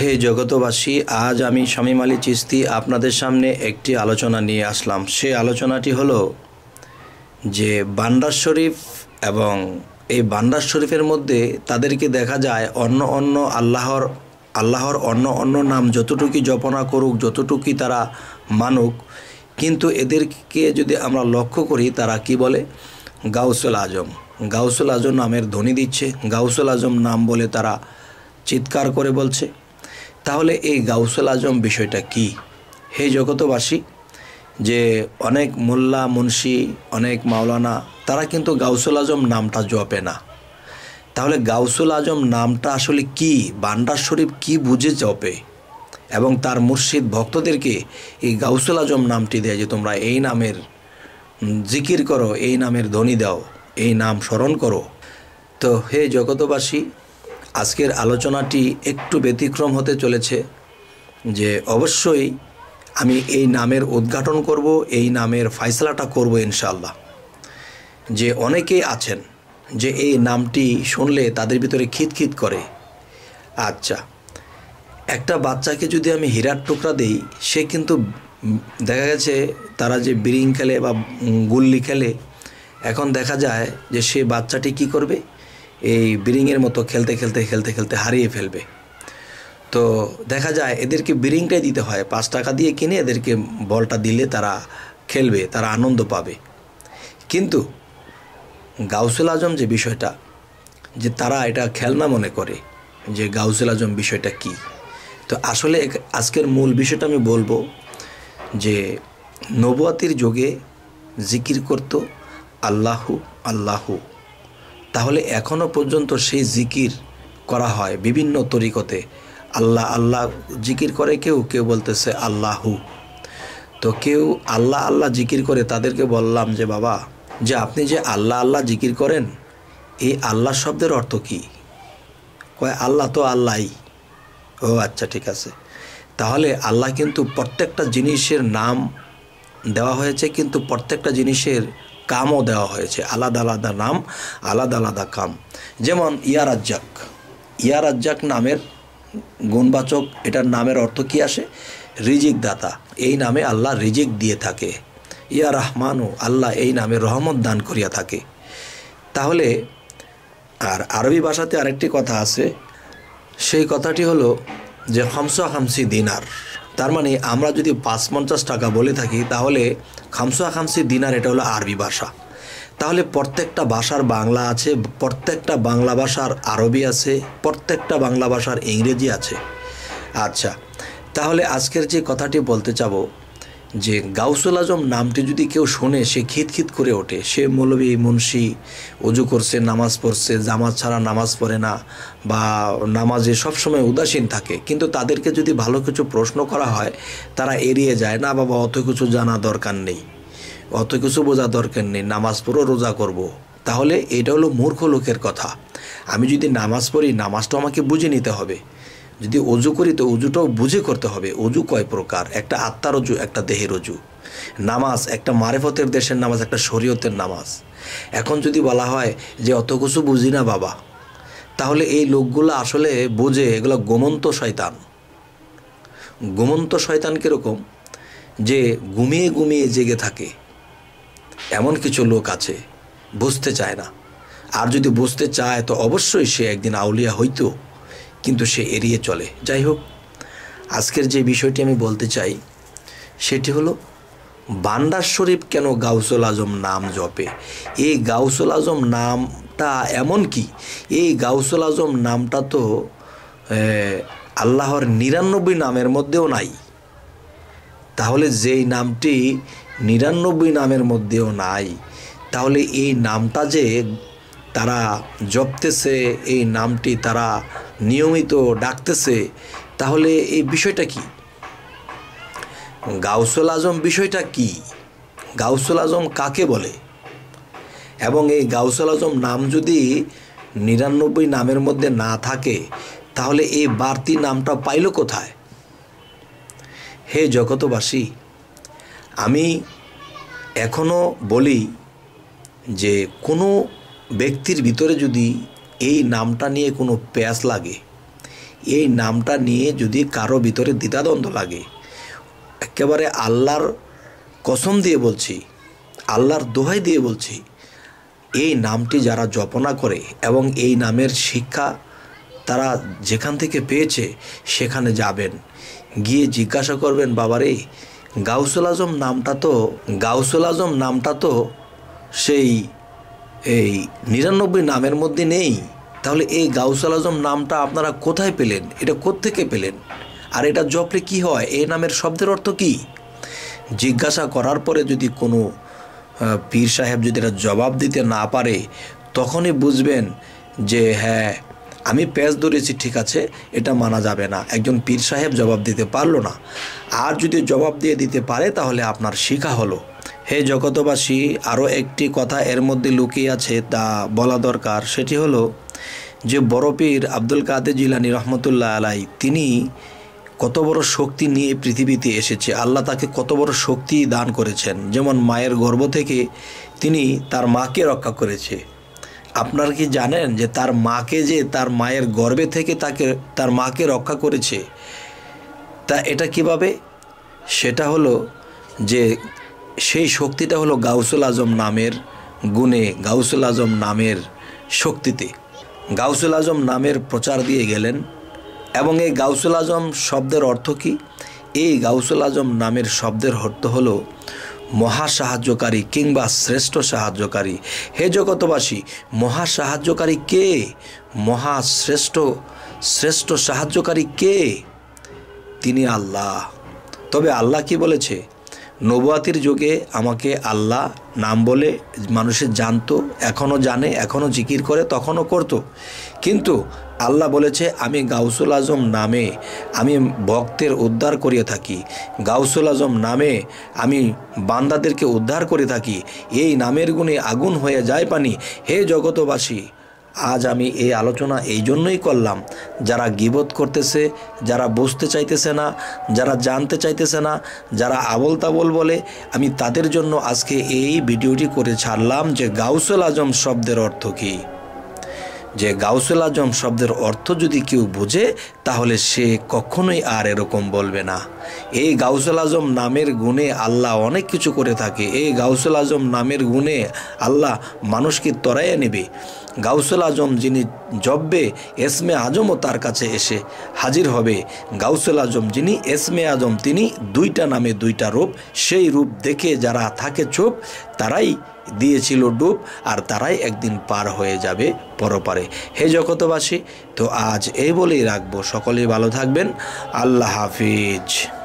হে জগতবাসী, আজ আমি শামীম আলী চিস্তি আপনাদের সামনে একটি আলোচনা নিয়ে আসলাম। সে আলোচনাটি হলো যে বান্ডার শরীফ এবং এই বান্ডার শরীফের মধ্যে তাদেরকে দেখা যায় অন্য অন্য আল্লাহর আল্লাহর অন্য অন্য নাম যতটুকুই জপনা করুক, যতটুকুই তারা মানুক। কিন্তু এদেরকে যদি আমরা লক্ষ্য করি, তারা কি বলে? গাউসুল আজম। গাউসুল আজম নামের ধ্বনি দিচ্ছে। গাউসুল আজম নাম বলে তারা চিৎকার করে বলছে। তাহলে এই গাউসুল আজম বিষয়টা কি? হে জগতবাসী, যে অনেক মোল্লা, মুন্সি, অনেক মাওলানা, তারা কিন্তু গাউসুল আজম নামটা জপে না। তাহলে গাউসুল আজম নামটা আসলে কি? বান্ডার শরীফ কি বুঝে জপে? এবং তার মুর্শিদ ভক্তদেরকে এই গাউসুল আজম নামটি দেয় যে, তোমরা এই নামের জিকির করো, এই নামের ধ্বনি দাও, এই নাম স্মরণ করো। তো হে জগতবাসী আজকের আলোচনাটি একটু ব্যতিক্রম হতে চলেছে যে অবশ্যই আমি এই নামের উদ্ঘাটন করব, এই নামের ফাইসলাটা করব ইনশাল্লাহ যে অনেকেই আছেন যে এই নামটি শুনলে তাদের ভিতরে খিতখিত করে। আচ্ছা একটা বাচ্চাকে যদি আমি হীরার টুকরা দেই, সে কিন্তু দেখা গেছে তারা যে বিরিং খেলে বা গুল্লি খেলে, এখন দেখা যায় যে সে বাচ্চাটি কি করবে? এই বিরিংয়ের মতো খেলতে খেলতে খেলতে খেলতে হারিয়ে ফেলবে। তো দেখা যায় এদেরকে বিরিংটাই দিতে হয়। পাঁচ টাকা দিয়ে কিনে এদেরকে বলটা দিলে তারা খেলবে, তারা আনন্দ পাবে। কিন্তু গাউসুল আজম যে বিষয়টা, যে তারা এটা খেলনা মনে করে যে গাউসুল আজম বিষয়টা কি? তো আসলে আজকের মূল বিষয়টা আমি বলব যে নবুয়াতির যোগে জিকির করত আল্লাহু আল্লাহু। তাহলে এখনও পর্যন্ত সেই জিকির করা হয় বিভিন্ন তরিকতে। আল্লাহ আল্লাহ জিকির করে কেউ? কেউ বলতেছে আল্লাহু। তো কেউ আল্লাহ আল্লাহ জিকির করে তাদেরকে বললাম যে, বাবা, যে আপনি যে আল্লাহ আল্লাহ জিকির করেন, এই আল্লাহ শব্দের অর্থ কী? কয়, আল্লাহ তো আল্লাহই। ও আচ্ছা ঠিক আছে। তাহলে আল্লাহ কিন্তু প্রত্যেকটা জিনিসের নাম দেওয়া হয়েছে, কিন্তু প্রত্যেকটা জিনিসের কামও দেওয়া হয়েছে। আলাদা আলাদা নাম, আলাদা আলাদা কাম। যেমন ইয়ারাজ্জাক ইয়ারাজ্জাক নামের গুণবাচক, এটার নামের অর্থ কী আসে? রিজিক দাতা এই নামে আল্লাহ রিজিক দিয়ে থাকে। ইয়া রহমানু, আল্লাহ এই নামে রহমত দান করিয়া থাকে। তাহলে, আর আরবি ভাষাতে আরেকটি কথা আছে। সেই কথাটি হলো যে খামসা খামসি দিনার। তার মানে আমরা যদি পাঁচ পঞ্চাশ টাকা বলে থাকি, তাহলে খামসুয়া খামসি দিনার এটা হলো আরবি ভাষা। তাহলে প্রত্যেকটা ভাষার বাংলা আছে, প্রত্যেকটা বাংলা ভাষার আরবি আছে, প্রত্যেকটা বাংলা ভাষার ইংরেজি আছে। আচ্ছা তাহলে আজকের যে কথাটি বলতে চাবো যে গাউসুল আজম নামটি যদি কেউ শোনে, সে খিতখিত করে ওঠে। সে মৌলবী, মুন্সি অজু করছে, নামাজ পড়ছে জামাজ ছাড়া নামাজ পড়ে না বা নামাজে সবসময় উদাসীন থাকে। কিন্তু তাদেরকে যদি ভালো কিছু প্রশ্ন করা হয়, তারা এড়িয়ে যায়, না বাবা, অত কিছু জানা দরকার নেই। অত কিছু বোঝা দরকার নেই। নামাজ পড়ো রোজা করব। তাহলে এটা হলো মূর্খ লোকের কথা। আমি যদি নামাজ পড়ি নামাজটা আমাকে বুঝে নিতে হবে। যদি অজু করি তো অজুটাও বুঝে করতে হবে, অজু কয় প্রকার? একটা আত্মার অজু, একটা দেহের অজু। নামাজ, একটা মারেফতের দেশের নামাজ, একটা শরীয়তের নামাজ। এখন যদি বলা হয় যে অত কিছু বুঝি না বাবা, তাহলে এই লোকগুলো আসলে বোঝে এগুলো গোমন্ত শয়তান। গোমন্ত শয়তান কীরকম? যে ঘুমিয়ে ঘুমিয়ে জেগে থাকে। এমন কিছু লোক আছে, বুঝতে চায় না। আর যদি বুঝতে চায় তো অবশ্যই সে একদিন আউলিয়া হইতো। কিন্তু সে এড়িয়ে চলে। যাই হোক, আজকের যে বিষয়টি আমি বলতে চাই, সেটি হলো বান্ডার শরীফ কেন গাউসুল আজম নাম জপে? এই গাউসুল আজম নামটা এমন কি? এই গাউসুল আজম নামটা তো আল্লাহর নিরানব্বই নামের মধ্যেও নাই। তাহলে যেই নামটি নিরানব্বই নামের মধ্যেও নাই, তাহলে এই নামটা যে তারা জপতেছে, এই নামটি তারা নিয়মিত ডাকতেছে, তাহলে এই বিষয়টা কি? গাউসুল আজম বিষয়টা কি? গাউসুল আজম কাকে বলে? এবং এই গাউসুল আজম নাম যদি নিরানব্বই নামের মধ্যে না থাকে, তাহলে এই বাড়তি নামটা পাইল কোথায়? হে জগতবাসী আমি এখনও বলি যে কোনো ব্যক্তির ভিতরে যদি এই নামটা নিয়ে কোনো প্যাস লাগে। এই নামটা নিয়ে যদি কারও ভিতরে দ্বিধাদ্বন্দ্ব লাগে, একেবারে আল্লাহর কসম দিয়ে বলছি, আল্লাহর দোহাই দিয়ে বলছি, এই নামটি যারা জপনা করে এবং এই নামের শিক্ষা তারা যেখান থেকে পেয়েছে সেখানে যাবেন। গিয়ে জিজ্ঞাসা করবেন, বাবারে, গাউসুল আজম নামটা তো, গাউসুল আজম নামটা তো সেই এই নিরানব্বই নামের মধ্যে নেই। তাহলে এই গাউসুল আজম নামটা আপনারা কোথায় পেলেন? এটা কোত্থেকে পেলেন? আর এটা জপলে কি হয়? এই নামের শব্দের অর্থ কী? জিজ্ঞাসা করার পরে যদি কোনো পীর সাহেব যদি এটা জবাব দিতে না পারে, তখনই বুঝবেন যে হ্যাঁ আমি প্যাচ ধরেছি, ঠিক আছে, এটা মানা যাবে না। একজন পীর সাহেব জবাব দিতে পারল না। আর যদি জবাব দিয়ে দিতে পারে, তাহলে আপনার শিখা হলো। হে জগতবাসী আরও একটি কথা এর মধ্যে লুকিয়ে আছে তা বলা দরকার। সেটি হলো যে বড় পীর আব্দুল কাদের জিলানি রহমতুল্লাহ আলাই, তিনি কত বড় শক্তি নিয়ে পৃথিবীতে এসেছে। আল্লাহ তাকে কত বড় শক্তি দান করেছেন। যেমন মায়ের গর্ভ থেকে তিনি তার মাকে রক্ষা করেছে। আপনারা কি জানেন যে তার মাকে যে তার মায়ের গর্ভে থেকে তাকে, তার মাকে রক্ষা করেছে, তা এটা কীভাবে? সেটা হলো যে সেই শক্তিটা হলো গাউসুল আজম নামের গুণে গাউসুল আজম নামের শক্তিতে। গাউসুল আজম নামের প্রচার দিয়ে গেলেন। এবং এই গাউসুল আজম শব্দের অর্থ কি? এই গাউসুল আজম নামের শব্দের অর্থ হলো মহা সাহায্যকারী কিংবা শ্রেষ্ঠ সাহায্যকারী। হে জগতবাসী মহা সাহায্যকারী কে? মহা শ্রেষ্ঠ শ্রেষ্ঠ সাহায্যকারী কে? তিনি আল্লাহ। তবে আল্লাহ কি বলেছে? নবুয়াতির যুগে আমাকে আল্লাহ নাম বলে মানুষের জানতো এখনও জানে এখনও জিকির করে তখনও করত। কিন্তু আল্লাহ বলেছে, আমি গাউসুল আজম নামে আমি ভক্তের উদ্ধার করিয়ে থাকি। গাউসুল আজম নামে আমি বান্দাদেরকে উদ্ধার করে থাকি। এই নামের গুণে আগুন হয়ে যায় পানি। হে জগতবাসী আজ আমি এই আলোচনা এই জন্যই করলাম। যারা গিবোধ করতেছে, যারা বুঝতে চাইতেছে না, যারা জানতে চাইতেছে না, যারা আবল তাবল বলে, আমি তাদের জন্য আজকে এই ভিডিওটি করে ছাড়লাম যে গাউসুল আজম শব্দের অর্থ কী? যে গাউসুল আজম শব্দের অর্থ যদি কেউ বোঝে, তাহলে সে কখনোই আর এরকম বলবে না। এই গাউসুল আজম নামের গুণে আল্লাহ অনেক কিছু করে থাকে। এই গাউসুল আজম নামের গুণে আল্লাহ মানুষকে তরাইয়ে নেবে। গাউসুল আজম যিনি জব্বে এসমে আজমও তার কাছে এসে হাজির হবে। গাউসুল আজম যিনি এসমে আজম, তিনি দুইটা নামে দুইটা রূপ। সেই রূপ দেখে যারা থাকে চোপ, তারাই দিয়েছিল ডুব আর তারাই একদিন পার হয়ে যাবে পরপারে। হে জগতবাসী তো আজ এই বলেই রাখব। সকলেই ভালো থাকবেন। আল্লাহ হাফিজ।